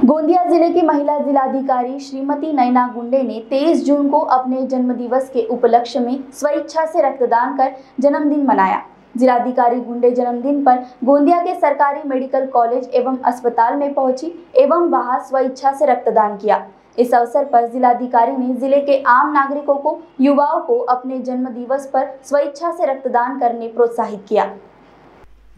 गोंदिया ज़िले की महिला जिलाधिकारी श्रीमती नैना गुंडे ने 23 जून को अपने जन्मदिवस के उपलक्ष्य में स्वेच्छा से रक्तदान कर जन्मदिन मनाया। जिलाधिकारी गुंडे जन्मदिन पर गोंदिया के सरकारी मेडिकल कॉलेज एवं अस्पताल में पहुँची एवं वहाँ स्वेच्छा से रक्तदान किया। इस अवसर पर जिलाधिकारी ने ज़िले के आम नागरिकों को, युवाओं को अपने जन्म पर स्वेच्छा से रक्तदान करने प्रोत्साहित किया।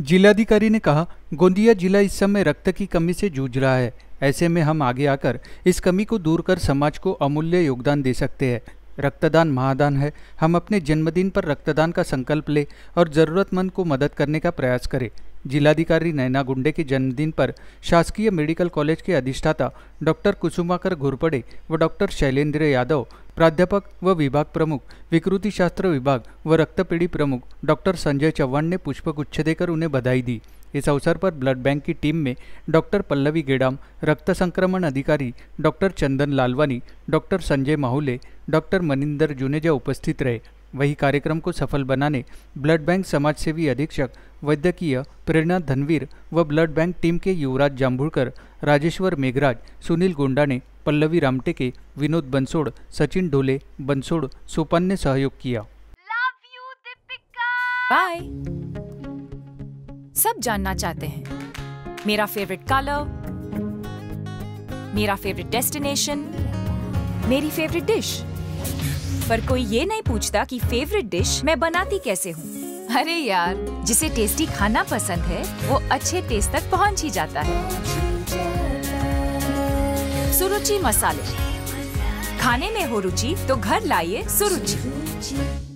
जिलाधिकारी ने कहा, गोंदिया जिला इस समय रक्त की कमी से जूझ रहा है। ऐसे में हम आगे आकर इस कमी को दूर कर समाज को अमूल्य योगदान दे सकते हैं। रक्तदान महादान है। हम अपने जन्मदिन पर रक्तदान का संकल्प लें और ज़रूरतमंद को मदद करने का प्रयास करें। जिलाधिकारी नैना गुंडे के जन्मदिन पर शासकीय मेडिकल कॉलेज के अधिष्ठाता डॉक्टर कुसुमाकर घोरपड़े व डॉक्टर शैलेंद्र यादव, प्राध्यापक व विभाग प्रमुख, विकृति शास्त्र विभाग व रक्तपीढ़ी प्रमुख डॉक्टर संजय चौहान ने पुष्पगुच्छ देकर उन्हें बधाई दी। इस अवसर पर ब्लड बैंक की टीम में डॉक्टर पल्लवी गेडाम, रक्त संक्रमण अधिकारी doctor Chandan Lalwani, doctor Sanjay Mahule, doctor Maninder Juneja उपस्थित रहे। वही कार्यक्रम को सफल बनाने ब्लड बैंक समाजसेवी अधीक्षक वैद्यकीय प्रेरणा धनवीर व ब्लड बैंक टीम के युवराज जांभुड़कर राजेश्वर मेघराज सुनील गोंडाने पल्लवी रामटेके विनोद बंसोड़ सचिन ढोले बनसोड़ सोपान ने सहयोग किया. बाय सब जानना चाहते हैं। मेरा फेवरेट कलर मेरा फेवरेट डेस्टिनेशन मेरी फेवरेट डिश पर कोई ये नहीं पूछता कि फेवरेट डिश मैं बनाती कैसे हूँ। अरे यार, जिसे टेस्टी खाना पसंद है, वो अच्छे टेस्ट तक पहुँच ही जाता है। सुरुचि मसाले। खाने में हो रुचि तो घर लाइए सुरुचि।